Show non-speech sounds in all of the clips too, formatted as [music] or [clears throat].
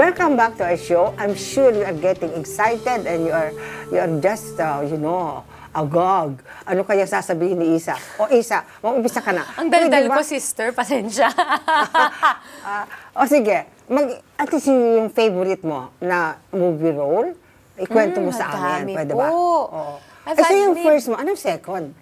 Welcome back to our show. I'm sure you are getting excited and you are you are just uh, you know agog. Ano kaya sasabihin ni Isa? O Isa, mag-umpisa ka na. Ang daldal ba? ko, sister. Pasensya. [laughs] Ah, o sige, mag, at least yung favorite mo na movie role, ikwento mo Mm, sa amin. Pwede po. ba? Oo. Had yung first mo, anong second?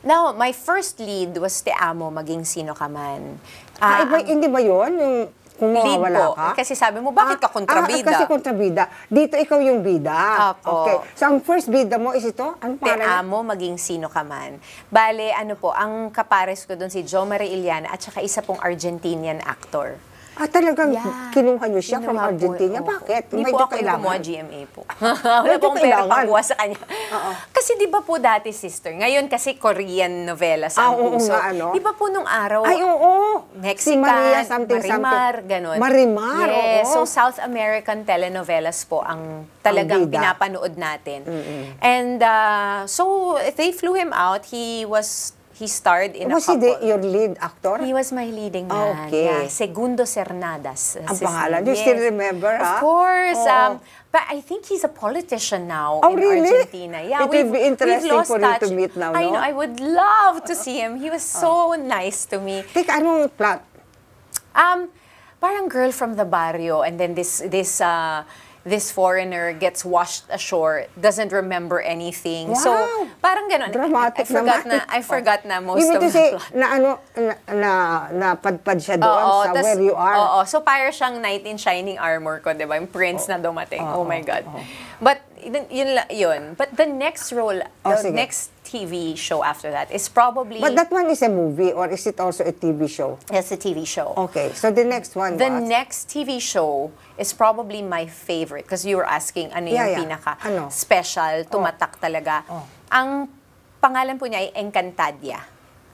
Now, my first lead was Te Amo, maging sino ka man. Ah, Ah, iba, hindi ba yun? Yung kung mawawala ka? Kasi sabi mo, bakit ka kontrabida? Ah, kasi kontrabida. Dito ikaw yung bida. Apo. Okay. So, ang first bida mo is ito? Anong Te pangalan? amo, maging sino ka man. Bale, ano po, ang kapares ko doon si Jo Marie Iliana at saka isa pong Argentinian actor. Ah, talagang Yeah. kinuha niyo siya from Kinuha po, Argentina? opo. Bakit? Hindi Medyo po ako kailangan. kumuha GMA po. [laughs] [laughs] Wala po akong pera pangkuha sa kanya. Oo. Kasi di ba po dati, sister, ngayon kasi Korean novelas Ah, ang oo uso. nga, ano? Di ba po nung araw, Ay, oo. Si Mexican, Maria something Marimar, something. ganon. Marimar, yes, oo. so South American telenovelas po ang talagang bida. pinapanood natin. And uh, so they flew him out. He was he starred in Was a he couple. the, your lead actor? He was my leading man. Okay. Yeah, Segundo Cernadas. Ang His pangalan. Do you still remember, Of ha? course. Oo. Um, but I think he's a politician now Oh, in really? Argentina. Yeah, It will be interesting for you to touch. meet now, no? I know. I would love to see him. He was so nice to me. Teka, anong plot? Um, parang girl from the barrio, and then this this uh, this foreigner gets washed ashore, doesn't remember anything. So Wow! parang ganun. Dramatic I forgot naman. na I forgot na most mean of the plot. na ano, na, na, napadpad siya doon sa tas- where you are? Oo, so para siyang knight in shining armor ko, 'di ba? Yung prince na dumating. Oh, my god. But yun, yun, yun. But the next role, Oh, the sige. next TV show after that is probably But that one is a movie or is it also a TV show? Yes, a TV show. Okay, so the next one The was? next TV show is probably my favorite because you were asking ano Yeah, yung yeah. pinaka Ano? special, tumatak talaga. Oh. Ang pangalan po niya ay Encantadia.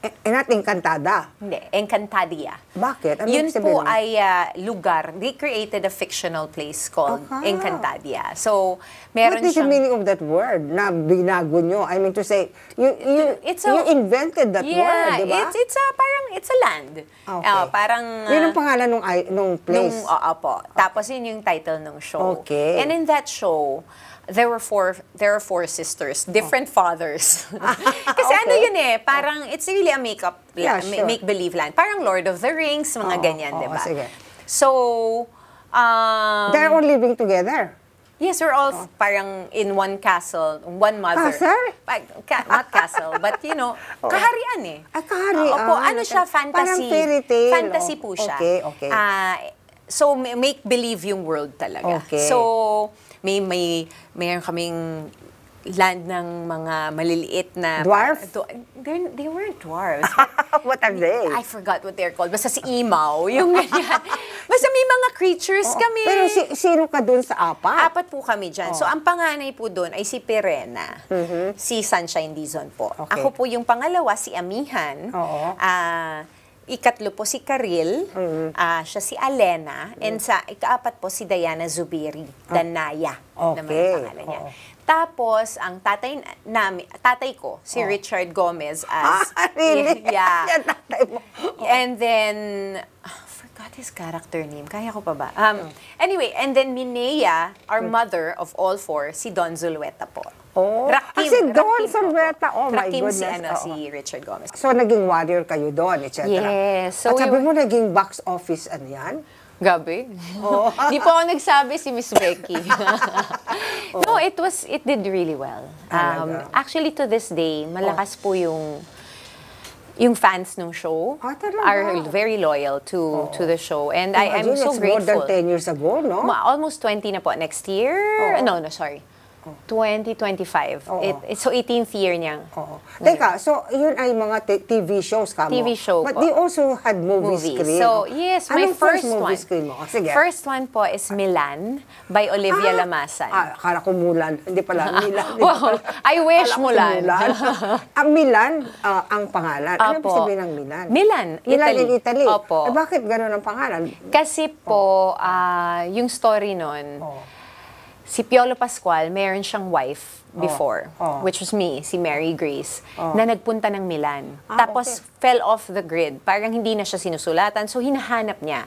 Eh, eh, not Encantada. Hindi, Encantadia. Bakit? Ano Yun po nun? ay ah, lugar. They created a fictional place called Aha. Encantadia. So, What meron is the siyang... meaning of that word na binago nyo? I mean to say, you, you, It's a- you invented that word, yeah, di ba? it's, it's a, parang, it's a land. Okay. Ah, parang... Yun ang ah, pangalan nung, nung place. Nung, oo po. Tapos yun yung title ng show. Okay. And in that show, there were four there are four sisters, different fathers. [laughs] [laughs] Kasi ano Okay. yun eh, parang it's really a makeup Yeah, sure. make believe land. Parang Lord of the Rings, mga Oo, ganyan, oo, 'di ba? sige. So, um, They're all living together. Yes, we're all f- parang in one castle, one mother. Castle? Pa- ca- not castle, but you know, [laughs] kaharian eh. Ah, kaharian. Opo, ano siya, Parang fantasy. fairy tale. Fantasy Oh, po siya. okay, okay. Ah, so, ma- make believe yung world talaga. Okay. So, may, may, mayroon kaming land ng mga maliliit na... Dwarf? Do- they weren't dwarves. [laughs] What are they? I forgot what they're called. Basta si Imaw, [laughs] yung ganyan. Basta may mga creatures Oo. kami. Pero si, sino ka dun sa apat? Apat po kami dyan. So, ang panganay po doon ay si Perena, si Sunshine Dizon po. Mm-hmm. Okay. Ako po yung pangalawa, si Amihan. Oo. Ah, ikatlo po si Karil. Mm-hmm. Ah, siya si Alena. And sa ikaapat po si Diana Zubiri, Danaya. naman Okay. ang pangalan niya. Oo. Tapos, ang tatay namin, tatay ko, si Richard Gomez as... Ah, [laughs] really? [laughs] Yeah. Yan, tatay mo. [laughs] And then, ah, forgot his character name. Kaya ko pa ba? Um, anyway, and then Minea, our mother of all four, si Don Zulueta po. Oh, Rakim, ah, si Don Rakim, Zulueta. Oh, my Rakim goodness. si, ano, Oo. si Richard Gomez. So, naging warrior kayo doon, etc. Yes. So At sabi mo, naging box office, ano yan? Gabi? [laughs] Di po ako nagsabi si Miss Becky. [laughs] no, it was, it did really well. Um, actually, to this day, malakas po yung yung fans ng show Ah, are very loyal to to the show and I am Imagine, so it's more grateful. than 10 years ago, no? Ma- almost 20 na po next year. Oo. No, no, sorry. 2025. Oo. It, so 18th year niya. Oo. Teka, so yun ay mga TV shows ka mo? TV show But po. they also had movie Movies. screen. So, yes, my Anong first, movie one. screen mo? Oh, Sige. First one po is Milan by Olivia Ah, Lamasan. Ah, akala ko Mulan. Hindi pala, [laughs] Milan. Wow. I wish Akala ko Mulan. [laughs] ang Milan, ah, ang pangalan. Ano Opo. sabihin ng Milan? Milan, Milan Italy. in Italy. Opo. Eh, bakit gano'n ang pangalan? Kasi po, ah, yung story nun, Oh. Si Piolo Pascual, meron siyang wife before, Oh. which was me, si Mary Grace, na nagpunta ng Milan. Ah, Tapos okay. fell off the grid. Parang hindi na siya sinusulatan. So, hinahanap niya.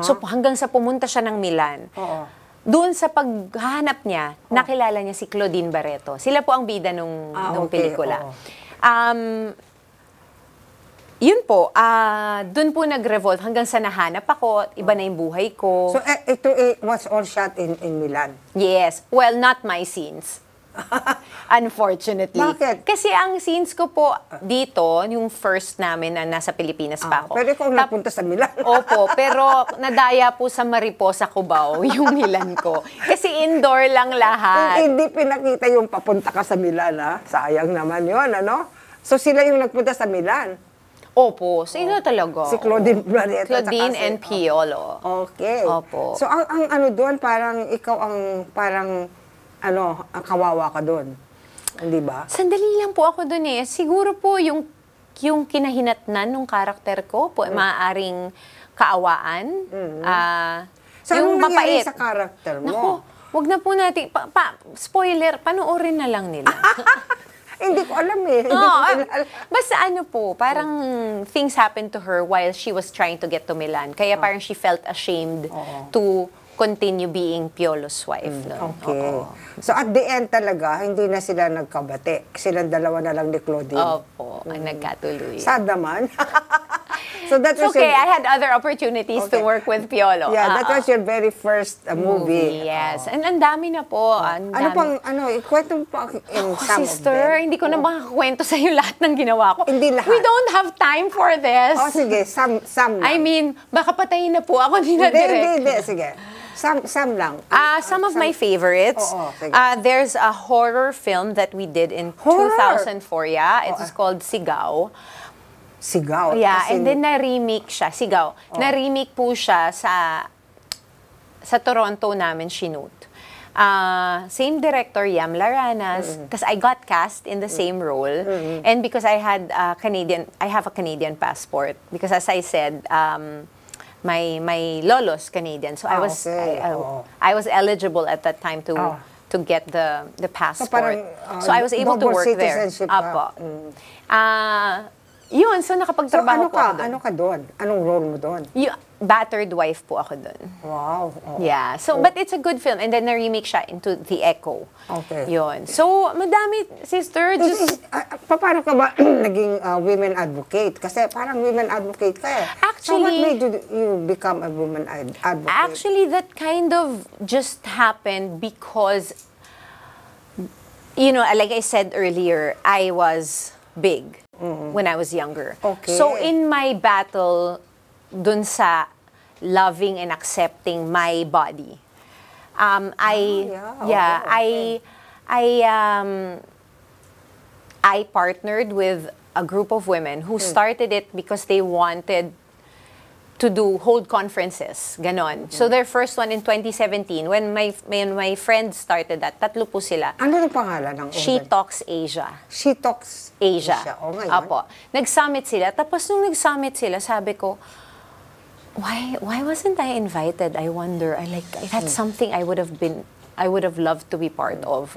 So, hanggang sa pumunta siya ng Milan. Oo. Doon sa paghahanap niya, nakilala niya si Claudine Barreto. Sila po ang bida nung, Ah, nung okay, pelikula. oo. Um, yun po, ah doon po nag-revolve hanggang sa nahanap ako, iba na yung buhay ko. So, eh, ito eh, was all shot in, in Milan. yes, well, not my scenes. [laughs] Unfortunately. Bakit? Kasi ang scenes ko po dito, yung first namin na nasa Pilipinas pa ako. Ah, Pero Tap- napunta sa Milan. [laughs] Opo, pero nadaya po sa Mariposa, Cubao, [laughs] yung Milan ko. Kasi indoor lang lahat. Hindi pinakita yung papunta ka sa Milan, ha? Sayang naman yon ano? So, sila yung nagpunta sa Milan. Opo, sino talaga? Si Claudine Barreto. Claudine saka si- and Piolo. Okay. Opo. So, ang, ang ano doon, parang ikaw ang, parang, ano, ang kawawa ka doon. Hindi ba? Sandali lang po ako dun eh. Siguro po yung yung kinahinatnan ng karakter ko po, Mm. maaaring kaawaan. ah, So, yung mapait. sa karakter mo? Naku, wag na po natin, pa, pa- spoiler, panoorin na lang nila. [laughs] Hindi ko alam eh. Hindi Oo, ko ah, kilala. basta ano po, parang things happened to her while she was trying to get to Milan. Kaya parang she felt ashamed Oo. to continue being Piolo's wife. nun. Okay. Oo. So, at the end talaga, hindi na sila nagkabate. Silang dalawa na lang ni Claudine. Opo, ang nagkatuloy. Sad naman. [laughs] so, that It's was okay, your, I had other opportunities to Okay. work with Piolo. Yeah, that Ah, was your very first uh, movie. Yes. And ang dami na po. Ang Ano dami. pang, ano, ikwento mo pa in Oh, some of sister, hindi ko na makakwento [laughs] sa iyo lahat ng ginawa ko. Hindi lahat. We don't have time for this. Oh, sige, some, some I lang. mean, baka patayin na po ako ni na Hindi, direct. hindi, hindi, sige. Some, some lang. Ah, some of my favorites. Oo, sige. Ah, there's a horror film that we did in Horror? 2004. Yeah, it was called Sigaw. Sigaw. Yeah, in- and then na-remake siya, Sigaw. Na-remake po siya sa sa Toronto namin shoot. Uh, same director, Yam Laranas. Because I got cast in the same role. And because I had a Canadian, I have a Canadian passport. Because as I said, um, my my lolo's Canadian. So I Ah, was okay. I, I- Oo. I was eligible at that time to Ah. to get the the passport. parang, So, ah, I was able to work there. citizenship ka. Apo. Yun, so So, nakapagtrabaho ano po ako ka? doon. Ano ka doon? Anong role mo doon? Y- battered wife po ako doon. Wow. oo. Yeah. So, but it's a good film. And then na-remake siya into The Echo. Okay. Yun. So, madami, sister, Is- just... ah, paano ka ba [clears throat] naging ah, women advocate? Kasi parang women advocate ka eh. so what Actually- made you, you become a woman ad- advocate? Actually, that kind of just happened because, you know, like I said earlier, I was big when I was younger. Okay. So in my battle dun sa loving and accepting my body, um, I, Ah, yeah. yeah, Oo, I, I, um, I partnered with a group of women who started it because they wanted to do hold conferences, ganon. So their first one in 2017, when my when my friends started that, tatlo po sila. ano yung pangalan ng She organ? Talks Asia. She Talks Asia. O, ngayon. Apo. Nag-summit sila. Tapos nung nag-summit sila, sabi ko, why why wasn't I invited? I wonder. I like that's something I would have been I would have loved to be part of.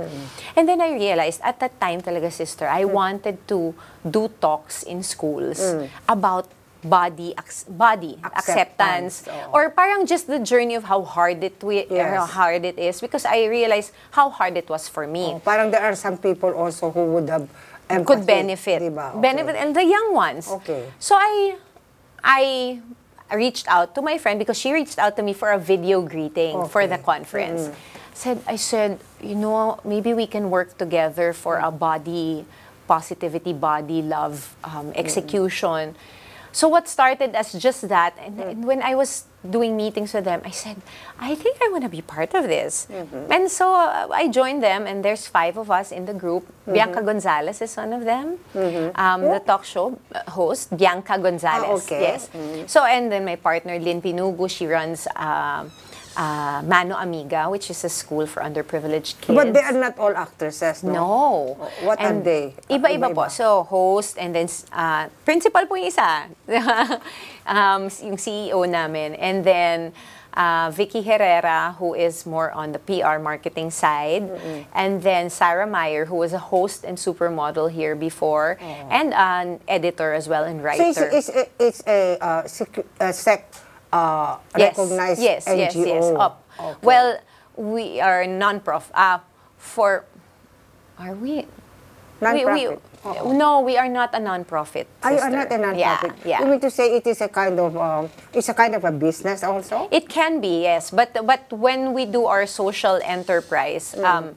And then I realized at that time talaga sister, I wanted to do talks in schools about body ac- body Acceptance, acceptance, oo. or parang just the journey of how hard it we, Yes. how hard it is because I realized how hard it was for me Oh, parang there are some people also who would have empathy, could benefit. Diba? Okay. Benefit and the young ones. Okay. So I I reached out to my friend because she reached out to me for a video greeting for the Okay. conference. Said I said, you know, maybe we can work together for a body positivity, body love um, execution. So what started as just that, and, and when I was doing meetings with them, I said, I think I want to be part of this. And so uh, I joined them, and there's five of us in the group. Bianca Gonzalez is one of them. Um, The talk show uh, host, Bianca Gonzalez. Ah, okay. Yes. So, and then my partner, Lynn Pinugo, she runs uh, uh, Mano Amiga, which is a school for underprivileged kids. But they are not all actresses, no? No. What are they? Iba-iba po. So, host and then uh, principal po yung isa. [laughs] um, yung CEO namin. And then uh, Vicky Herrera, who is more on the PR marketing side, and then Sarah Meyer, who was a host and supermodel here before, and an editor as well and writer. So it's, it's, it's a uh, secu- uh, sec uh, recognized yes, NGO. Yes, yes, up. Okay. Well, we are non-prof. Uh, for, are we? Non-profit. We, no, we are not a non-profit. Are you are not a non-profit? Yeah, yeah. You mean to say it is a kind of, um, it's a kind of a business also? It can be, yes. But but when we do our social enterprise, um,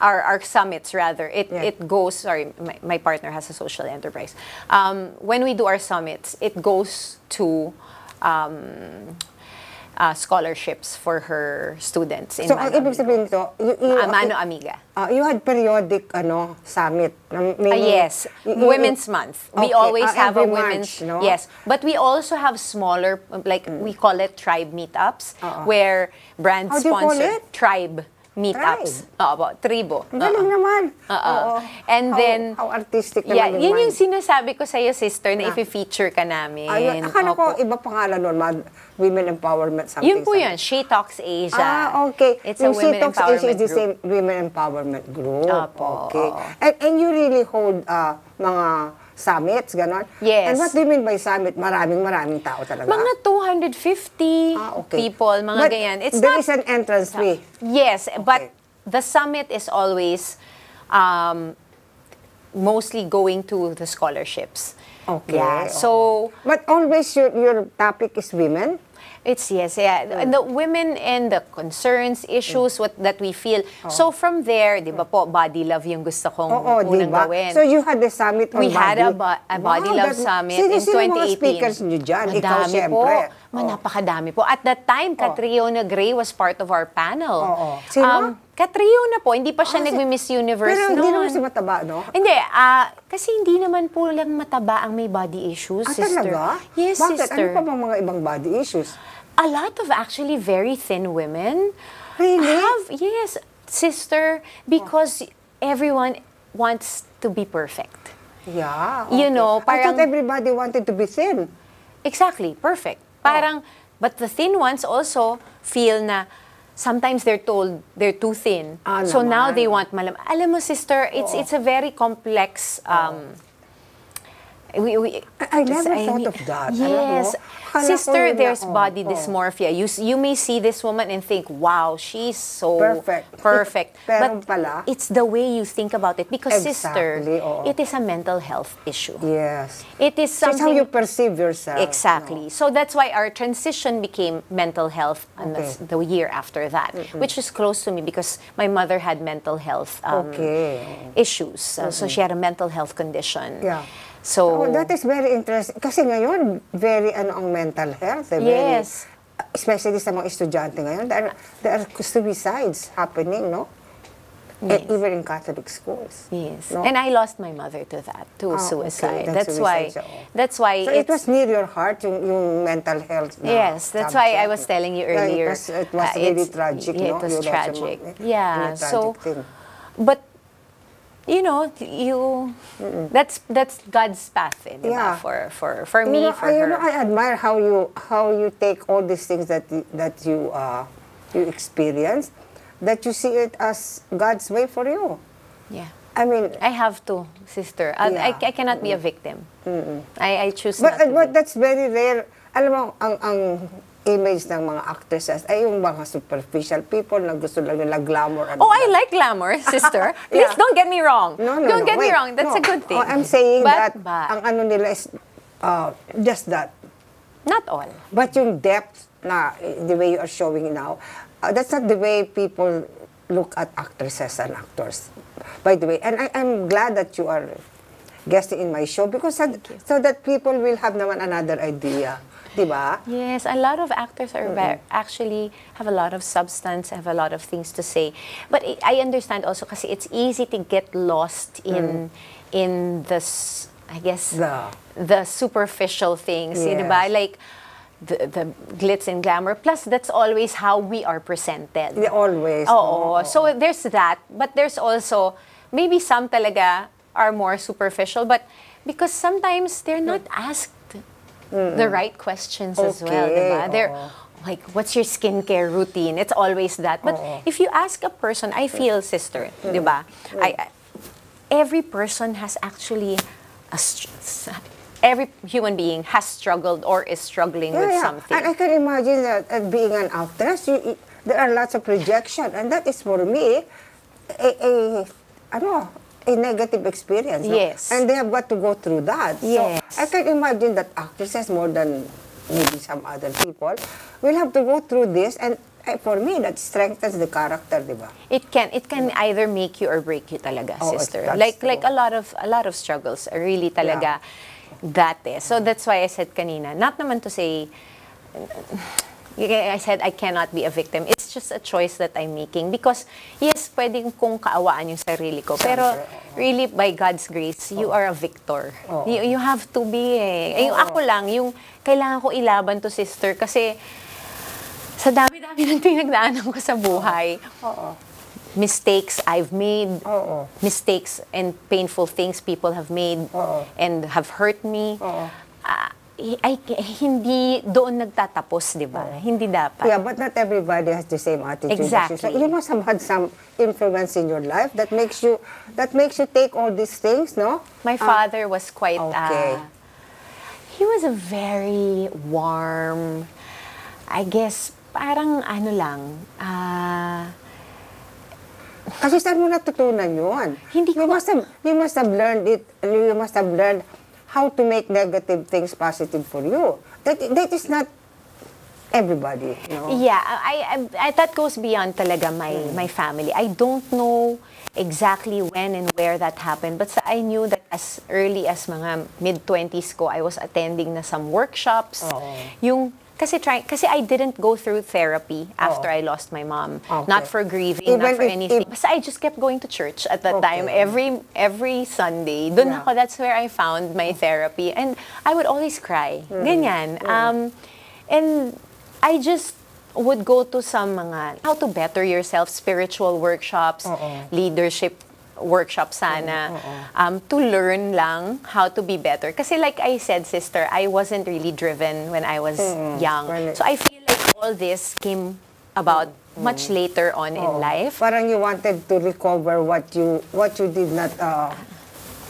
our, our summits rather, it, Yeah. it goes, sorry, my, my partner has a social enterprise. Um, when we do our summits, it goes to um, uh, scholarships for her students in So, ang Mano ibig sabihin nito, you, you, Ah, Mano Amiga. uh, you had periodic ano summit. Um, meaning- yes, you- you- Women's Month. We Okay, always ah, have a women's. March, no? Yes, but we also have smaller, like we call it tribe meetups, where How do you call sponsor tribe meetups. Oo, po, tribo. Ang galing naman. Oo. Oo. And How- then, How artistic yeah, naman yun yung sinasabi ko sa'yo, sister, na i-feature ka namin. Ayun, akala ko Opo. iba pangalan nun, Mad- Women Empowerment something. Yun po something. yun, She Talks Asia. Ah, okay. It's a women CTOX empowerment is the group. same women empowerment group. Opo, okay. And, and you really hold uh, mga summits, ganon? Yes. And what do you mean by summit? Maraming maraming tao talaga? Mga 250 Ah, okay. people, mga But ganyan. It's there not is an entrance fee. Yes, but Okay. the summit is always um, mostly going to the scholarships. Okay. Yeah. So But always your, your topic is women? It's yes, yeah. And the women and the concerns, issues, what that we feel. So from there, di ba po, body love yung gusto kong Oo, di unang ba? gawin. So you had the summit on We body. had a, bo- a body love that- summit sino, in sino 2018. mga speakers nyo dyan? Ikaw, Madami syempre. po. Ma, napakadami po. At that time, Catriona Gray was part of our panel. Oo. Sino? Catriona po. Hindi pa siya Ah, si- nag-Miss Universe Pero hindi noon. naman si mataba, no? Hindi, ah, kasi hindi naman po lang mataba ang may body issues, Ah, sister. talaga? Yes, Bakit? sister. Ano pa bang mga ibang body issues? A lot of actually very thin women Really? have, yes, sister, because everyone wants to be perfect. Yeah. You know, I thought parang- everybody wanted to be thin. Exactly, perfect. Parang, but the thin ones also feel na sometimes they're told they're too thin. Ah, so now they want malam. Alam mo, sister, it's it's a very complex um, we, we, I- I never I thought mean, of that. Yes. Sister, there's oh, body oh. dysmorphia. You, you may see this woman and think, wow, she's so Perfect. [laughs] perfect. But pala- it's the way you think about it. Because, sister, Exactly, oo. it is a mental health issue. Yes. It is So it's how you perceive yourself. Exactly. So that's why our transition became mental health Okay. the year after that, which is close to me because my mother had mental health um, Okay. issues. Uh, So she had a mental health condition. Yeah. So, Oh, that is very interesting. Kasi ngayon, very ano ang mental health. Eh, very- Yes. especially sa mga estudyante ngayon, there are, there are suicides happening, no? Eh, Yes. even in Catholic schools. yes. No? And I lost my mother to that, to Ah, okay. suicide. That's That's why. suicide siya, oh. That's why So it was near your heart, yung, yung mental health na Yes, that's why I was subject. telling you Yeah, earlier. it was, it was uh, really tragic, yeah, no? It was You tragic. eh? Yeah. Really So, tragic thing. but you know, you that's that's God's path, eh, di ba? Yeah. For for for You me, know, for I, you her. know, I admire how you how you take all these things that you, that you uh, you experience, that you see it as God's way for you. yeah. I mean, I have to, sister. I, I, Yeah. I cannot be a victim. I, I choose but, not to. but be. that's very rare. Alam mo, ang, ang image ng mga actresses ay yung mga superficial people na gusto lang nila glamour. and Oh, I like glamour, [laughs] sister. Please Yeah. don't get me wrong. No, no, don't no, get me wait. wrong. That's No. a good thing. Oh, I'm saying but, that but ang ano nila is uh, just that. not all. But yung depth na eh, the way you are showing now, uh, that's not the way people look at actresses and actors. By the way, and I, I'm glad that you are guesting in my show because so that people will have naman another idea. Di ba? Yes, a lot of actors are ve- actually have a lot of substance, have a lot of things to say. But I understand also kasi it's easy to get lost in mm. in this, I guess, The- the superficial things, you know, ba? Like the, the glitz and glamour. Plus, that's always how we are presented. Yeah, always. Oo. Oo, So there's that, but there's also maybe some talaga are more superficial, but because sometimes they're hmm. not asked the right questions as well, Okay, diba? They're like, what's your skincare routine? It's always that. But Oo. if you ask a person, I feel, sister, di ba? I, I- every person has actually, a, [laughs] every human being has struggled or is struggling with something. And I can imagine that uh, being an actress, you, you- there are lots of rejection, and that is for me a, a ano, a negative experience. no? Yes. And they have got to go through that. Yes. So I can imagine that actresses more than maybe some other people will have to go through this, and uh, for me, that strengthens the character, di ba? It can it can either make you or break you talaga, Oo, sister. Like true. like a lot of a lot of struggles are really talaga that eh. So that's why I said kanina, not naman to say I said I cannot be a victim. It's just a choice that I'm making because yes, pwedeng kong kaawaan yung sarili ko. Pero really by God's grace, you are a victor. You, you have to be eh. Yung ako lang, yung kailangan ko ilaban to sister kasi sa dami-dami ng [laughs] pinagdaanan ko sa buhay, Oo. mistakes I've made, Oo. mistakes and painful things people have made Oo. and have hurt me. Oo. ah, ay, hindi doon nagtatapos, di ba? Hindi dapat. Yeah, but not everybody has the same attitude. as you. So Exactly. you must have had some influence in your life that makes you that makes you take all these things, no? My Ah, father was quite, Okay. uh, he was a very warm, I guess, parang ano lang, ah, Kasi saan mo natutunan yun? Hindi you ko- must have you must have learned it. You must have learned how to make negative things positive for you. That that is not everybody, no? Yeah, I, I, I that goes beyond talaga my Hmm. my family. I don't know exactly when and where that happened, but I knew that as early as mga mid 20s ko, I was attending na some workshops. Oo. Yung kasi try kasi I didn't go through therapy after Oo. I lost my mom. Okay. Not for grieving, Even not for if- anything. Basta I just kept going to church at that Okay. time every every Sunday. Doon Yeah. ako that's where I found my therapy and I would always cry. Hmm. Ganyan. Um and I just would go to some mga how to better yourself spiritual workshops, Oo. leadership workshop sana um, to learn lang how to be better. Kasi like I said, sister, I wasn't really driven when I was young. When it- So I feel like all this came about much later on in Oo. life. Parang you wanted to recover what you what you did not uh,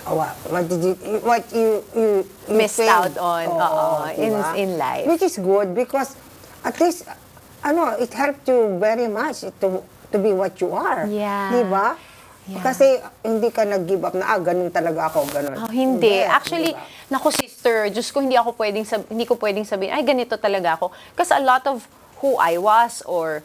what, what did you what you you, you Missed failed. out on, Oo, oo, in- diba? in life. Which is good because at least ano, it helped you very much to to be what you are. Yeah. Di ba? Yeah. Kasi hindi ka nag-give up na, ah, ganun talaga ako, ganun. Oh, hindi. Hindi, Actually, di ba? naku sister, Diyos ko, hindi ako pwedeng sab- hindi ko pwedeng sabihin, ay ganito talaga ako. Kasi a lot of who I was or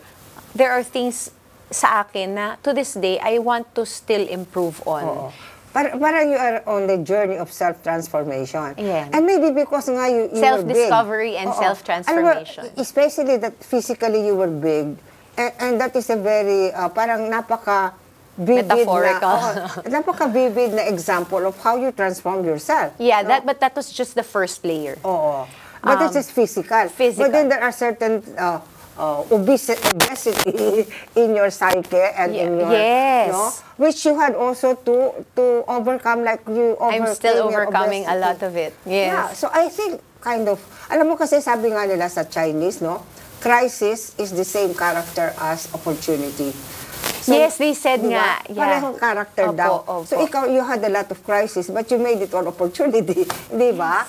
there are things sa akin na to this day, I want to still improve on. Oo. Par- parang you are on the journey of self-transformation. Yeah. And maybe because nga you, you were big. Self-discovery and self-transformation. Especially that physically you were big. And, and that is a very, uh, parang napaka vivid Metaphorical. na, oo, napaka vivid na example of how you transform yourself. Yeah, no? that but that was just the first layer. Oo. But Um, it's just physical. physical. But then there are certain uh, uh, obesi- obesity [laughs] in your psyche and in Ye- your, yes. no? Which you had also to to overcome like you overcame I'm still overcoming a lot of it. Yes. Yeah, so I think kind of, alam mo kasi sabi nga nila sa Chinese, no? Crisis is the same character as opportunity. Yes, they said di nga, yeah. Parehong character Opo, daw. opo. So ikaw, you had a lot of crisis, but you made it all opportunity. [laughs] Di ba?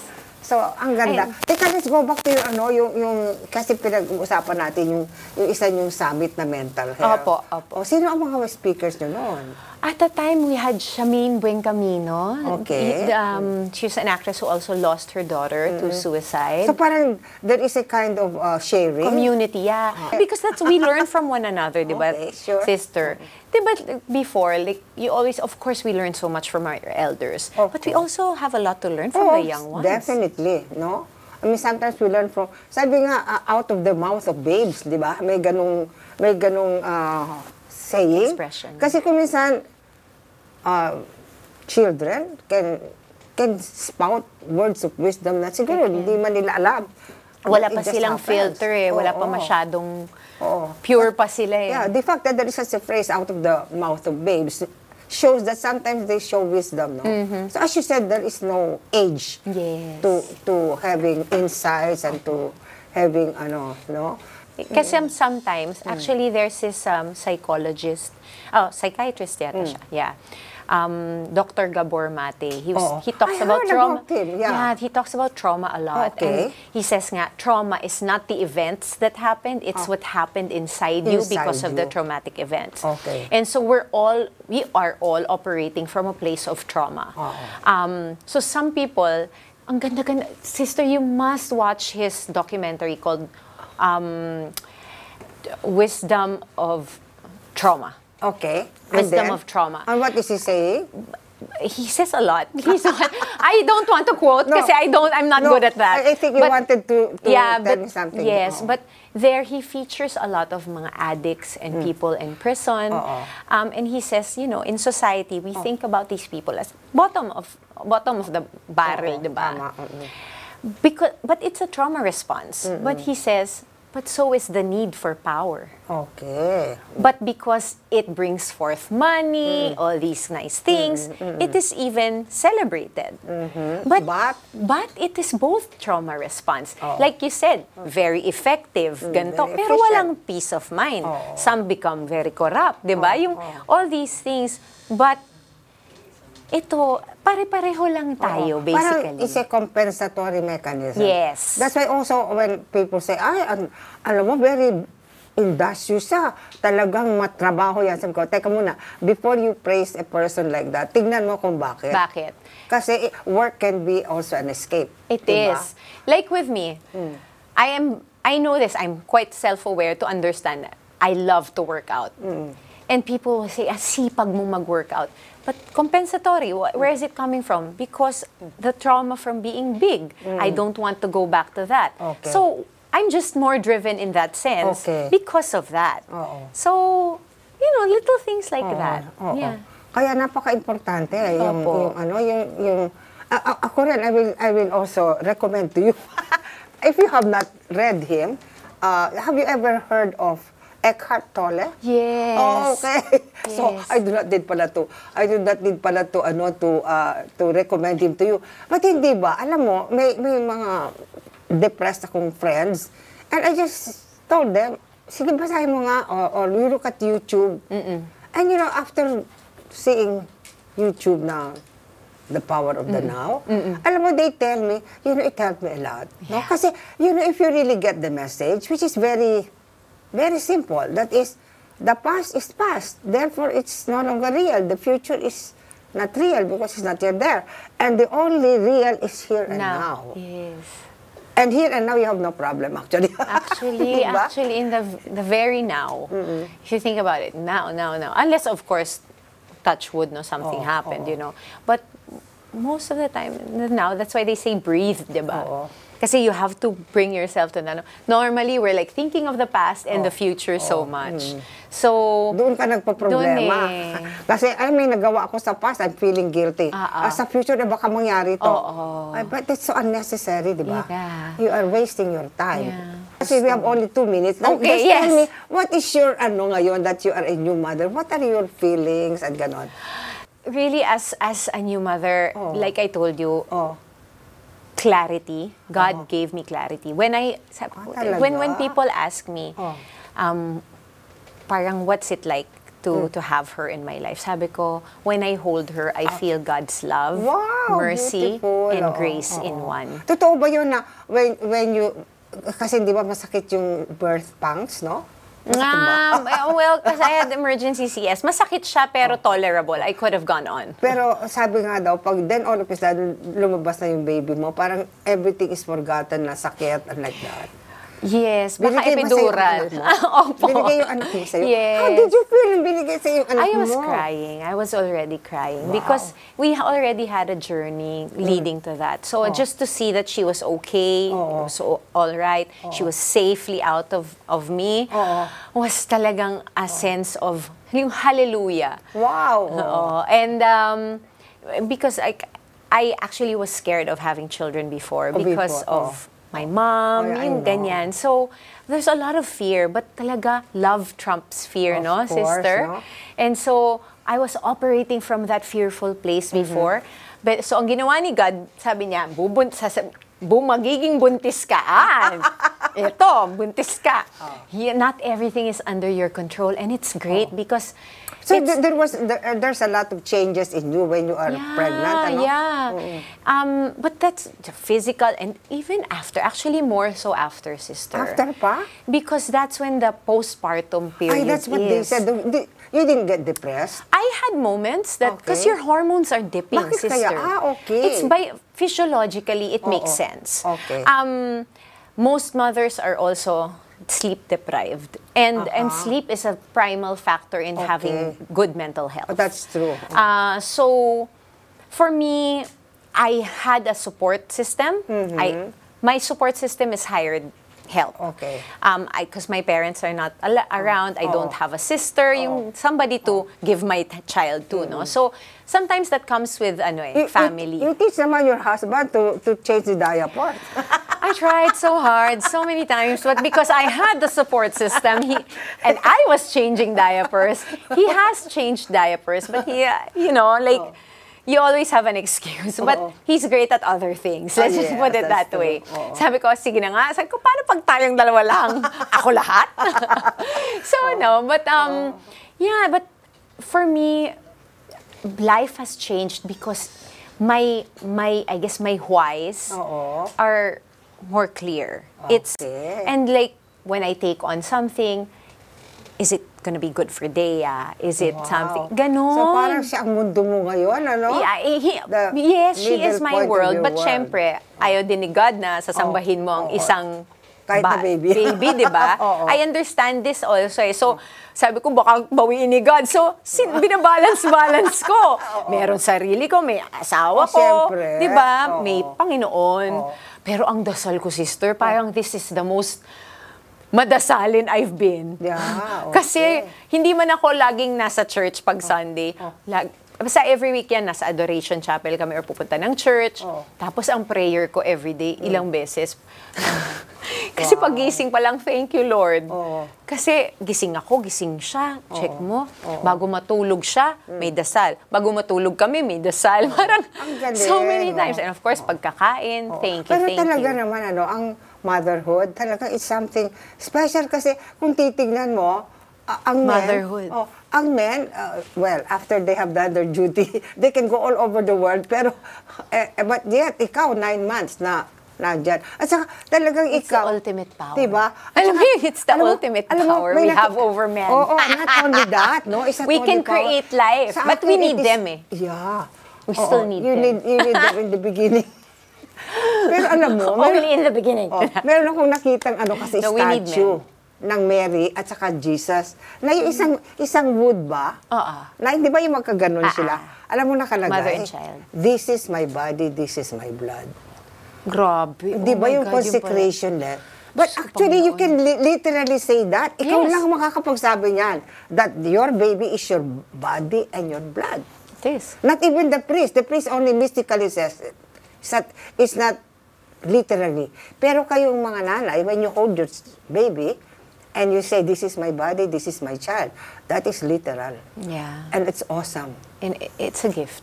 So, ang ganda. Ayun. Teka, let's go back to yung, ano, yung, yung kasi pinag-uusapan natin yung, yung isa yung summit na mental health. Opo, opo. O, sino ang mga speakers nyo noon? At the time, we had Shamin Buencamino. Okay. Y- Um, she's an actress who also lost her daughter to suicide. So, parang there is a kind of uh, sharing. Community, yeah. Because that's, we learn from one another, di ba, [laughs] Okay, sure. sister? Di ba, before, like, you always, of course, we learn so much from our elders. Of but we course. also have a lot to learn from Oh, the young ones. Definitely, no? I mean, sometimes we learn from, sabi nga, uh, out of the mouth of babes, di ba? May ganong, may ganong uh, saying. Expression. Kasi kung minsan, uh, children can can spout words of wisdom na siguro hindi man nila alam. Wala pa silang happens. filter eh. Wala Oo, pa masyadong Oo. pure pa sila eh. Yeah, the fact that there is such a phrase out of the mouth of babes shows that sometimes they show wisdom, no? So as you said, there is no age Yes. to to having insights and to having ano, no? Kasi sometimes, actually, there's this um, psychologist, oh, psychiatrist yata siya, yeah. Um, Dr. Gabor Mate. He, was, Oo. he talks I about trauma. about him, yeah. he talks about trauma a lot. Okay. And he says nga, trauma is not the events that happened, it's what happened inside, you Oh. Inside because of the traumatic events. Okay. And so we're all, we are all operating from a place of trauma. Um, so some people, ang ganda-ganda, sister, you must watch his documentary called um, Wisdom of Trauma. Okay. Wisdom of trauma. And what is he saying? He says a lot. [laughs] He's not, I don't want to quote No. I don't, I'm not No, good at that. I- think you wanted to- to yeah, tell but, me something. Yes, Oo. but there he features a lot of mga addicts and Mm. people in prison. Oo. Um, and he says, you know, in society, we Oh. think about these people as bottom of bottom of the barrel, Oo, di ba? Because, but it's a trauma response. But he says, but so is the need for power. Okay. But because it brings forth money, all these nice things, it is even celebrated. But, But- but it is both trauma response. Oh. Like you said, very effective, ganito. very Pero walang peace of mind. Oo. Some become very corrupt, di ba? Yung all these things. But ito, pare-pareho lang tayo, Oo. basically. Parang it's a compensatory mechanism. Yes. That's why also when people say, ay, an, alam mo, very industrious siya. Talagang matrabaho yan. Sabi ko, teka muna, before you praise a person like that, tignan mo kung bakit. Bakit? Kasi work can be also an escape. It diba? is. Like with me, I am I know this, I'm quite self-aware to understand that I love to work out. And people will say, ah, sipag mo mag-workout. But compensatory, wh- where is it coming from? Because the trauma from being big. I don't want to go back to that. Okay. So, I'm just more driven in that sense Okay. because of that. Oo. So, you know, little things like Oo, that. oo. Yeah. Kaya napaka-importante eh, yung, yung ano, yung, yung, a- ako rin, I will, I will also recommend to you, [laughs] if you have not read him, uh, have you ever heard of Eckhart Tolle? Yes. Oh, okay. [laughs] So, Yes. I do not need pala to. I do not need pala to, ano, to, uh, to recommend him to you. But hindi ba, alam mo, may, may mga depressed akong friends, and I just told them, sige, basahin mo nga, or, or you look at YouTube. And you know, after seeing YouTube now, the power of the now, alam mo, they tell me, you know, it helped me a lot. No? Kasi, you know, if you really get the message, which is very, very simple, that is, the past is past. Therefore, it's no longer real. The future is not real because it's not yet there. And the only real is here and now. Yes. And here and now, you have no problem, actually. [laughs] Actually, actually, in the the very now, if you think about it, now, now, now, unless of course, touch wood, no, something Oo, happened, oo. you know. But most of the time, now, that's why they say breathe, diba? Oo. Oh. Kasi you have to bring yourself to that. Normally, we're like thinking of the past and the future so much. So, Doon ka nagpa-problema. Eh. Kasi, ay, may nagawa ako sa past, I'm feeling guilty. Ah, ah. Ah, sa future, na baka mangyari to. Oo. Ay, but it's so unnecessary, di ba? Yeah. You are wasting your time. Yeah. Kasi we have only two minutes. Now, Okay, just tell yes. me, what is your, ano ngayon, that you are a new mother? What are your feelings and ganon? really, as as a new mother, Oo. like I told you, Oh, clarity. God gave me clarity. When I sab- Ah, talaga? when when people ask me, Oh. um, parang what's it like to Hmm. to have her in my life? Sabi ko, when I hold her, I feel God's love, Ah. Wow, mercy, beautiful. and Oo, grace in oo. one. Totoo ba yun na when, when you, kasi di ba masakit yung birth pangs, no? Um, [laughs] well, kasi I had emergency CS. Masakit siya, pero Oh. tolerable. I could have gone on. Pero sabi nga daw, pag then all of a sudden lumabas na yung baby mo, parang everything is forgotten na sakit and like that. Yes, baka Binigay epidural. mo? [laughs] Opo. Binigay yung anak mo sa'yo? Yes. How did you feel nung binigay sa'yo yung anak I was mo? crying. I was already crying because we already had a journey leading to that. So just to see that she was okay, Oo. so all right, she was safely out of of me, Oo. was talagang a sense of yung hallelujah. Wow. Oo. And um, because I, I actually was scared of having children before Oh, because before, of my mom, Oh, I yung ganyan. So, there's a lot of fear, but talaga love trumps fear, Of no, course, sister? no? And so, I was operating from that fearful place Mm-hmm. before. But, so, ang ginawa ni God, sabi niya, bubun, sasab- bu, magiging buntis ka. Ah, [laughs] ito, buntis ka. Oh. Not everything is under your control and it's great because So th- there was there, uh, there's a lot of changes in you when you are pregnant, ano? Yeah. Um, but that's the physical and even after, actually more so after, sister. After pa? Because that's when the postpartum period Ay, that's what they is. said. Di- You didn't get depressed? I had moments that because Okay. your hormones are dipping, Bakit sister. kaya? Ah, okay. It's by physiologically it makes Oo. sense. Okay. Um, most mothers are also sleep deprived, and and Uh-huh. sleep is a primal factor in having good mental health. Oh, that's true. Uh, so, for me, I had a support system. I my support system is hired help. Mm-hmm. Okay. Um, I because my parents are not around. I don't have a sister. Yung somebody to give my t- child to, no. So sometimes that comes with ano eh, You- you- family. You, teach naman your husband to, to change the diaper. [laughs] I tried so hard, so many times, but because I had the support system, he and I was changing diapers. He has changed diapers, but he, uh, you know, like you always have an excuse. But Oo. he's great at other things. Let's Oh, just yes, put it that way. true. Oo. Sabi ko, sige na nga. Sabi ko, paano pag tayong dalawa lang? [laughs] Ako lahat? [laughs] so, no, but um, yeah, but for me, life has changed because my my I guess my whys Oo. are more clear. It's Okay. and like when I take on something, is it gonna be good for Dea? Is it Wow. something ganon? So parang siya ang mundo mo ngayon, ano? Yeah, eh, he- The yes, she is my world. But world. syempre, ayaw din ni God na sasambahin mo ang Oo. isang Kahit na baby. baby, di ba? [laughs] Oo. I understand this also. Eh. So, sabi ko, baka bawiin ni God. So, sin- [laughs] binabalance-balance ko. [laughs] Meron sarili ko, may asawa Oh, ko. Di ba? Oo. May Panginoon. Pero ang dasal ko, sister, parang this is the most madasalin I've been. Yeah, [laughs] Kasi okay. hindi man ako laging nasa church pag Sunday. Lag, basta every weekend, nasa adoration chapel kami or pupunta ng church. Oh. Tapos ang prayer ko everyday, ilang beses. [laughs] Kasi pag gising pa lang, thank you Lord. Oo. Kasi gising ako, gising siya. Check mo. Bago matulog siya, may dasal. Bago matulog kami, may dasal. [laughs] Parang so many oh. times. And of course, pagkakain, thank you, Pero thank talaga you. naman, ano, ang motherhood, talaga it's something special kasi kung titignan mo, a- ang men, Motherhood. oh, ang men, uh, well, after they have done their duty, [laughs] they can go all over the world, pero, [laughs] eh, eh, but yet, ikaw, nine months na, nandyan. At saka, talagang It's the ikaw. ultimate power. Diba? At Alam mo, it's the alam ultimate alam power we have over men. Oo, not only that, no? It's We can power. create life, Sa but we need is- them eh. Yeah. We Oo, still need you them. Need, you need them in the beginning. [laughs] Pero alam mo, meron- Only in the beginning. Oh, meron akong nakitang ano kasi No, we need statue ng Mary at saka Jesus. Na yung isang isang wood ba? Oo. Na hindi ba yung magkaganon Ah, sila? ah. Alam mo nakalagay. Mother and child. This is my body, this is my blood. Grabe. Di Oh ba my yung consecration na? But actually, you can li- literally say that. Ikaw Yes. lang makakapagsabi niyan. That your baby is your body and your blood. It is. Not even the priest. The priest only mystically says it. It's not, it's not literally. Pero kayong mga nanay, when you hold your baby, and you say, this is my body, this is my child, that is literal. Yeah. And it's awesome. And it's a gift.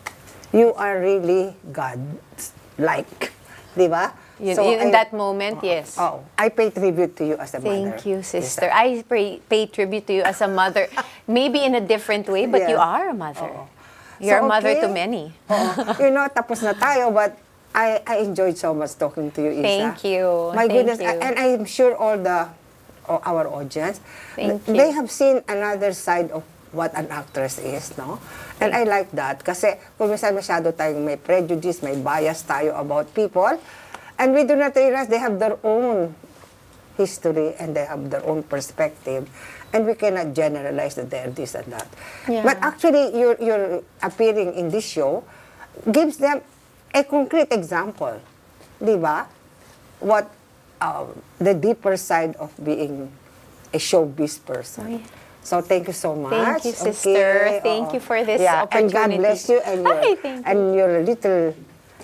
You are really God-like. Di ba? Yun, So in I- that moment, yes. Oh, I pay tribute to you as a mother. Thank you, sister. I pray, pay tribute to you as a mother. [laughs] Maybe in a different way, but you are a mother. Oo. You're So, a mother okay. to many. Oo. you know, tapos na tayo, but I, I enjoyed so much talking to you, Isa. Thank you. My Thank goodness, you. and I'm sure all the our audience, Thank they you. have seen another side of what an actress is, no? And I like that kasi kung minsan masyado tayong may prejudice, may bias tayo about people, and we do not realize they have their own history and they have their own perspective and we cannot generalize that they're this and that. Yeah. But actually, your, your appearing in this show gives them a concrete example. Di ba? What uh, the deeper side of being a showbiz person. Oh, yeah. So thank you so much. Thank you, sister. Thank oo. you for this yeah. And God bless you and your, Ay, thank you. and your little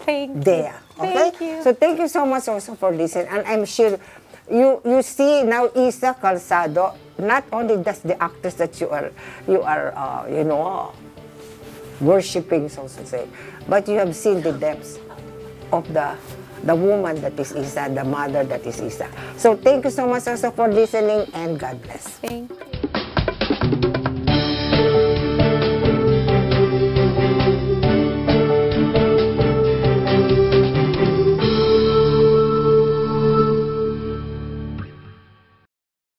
Thank there. Okay? Thank you. So thank you so much also for listening. And I'm sure you you see now Isa Calzado, not only just the actors that you are you are uh, you know worshiping, so to say, but you have seen the depths of the the woman that is Isa, the mother that is Isa. So thank you so much also for listening and God bless. Thank you.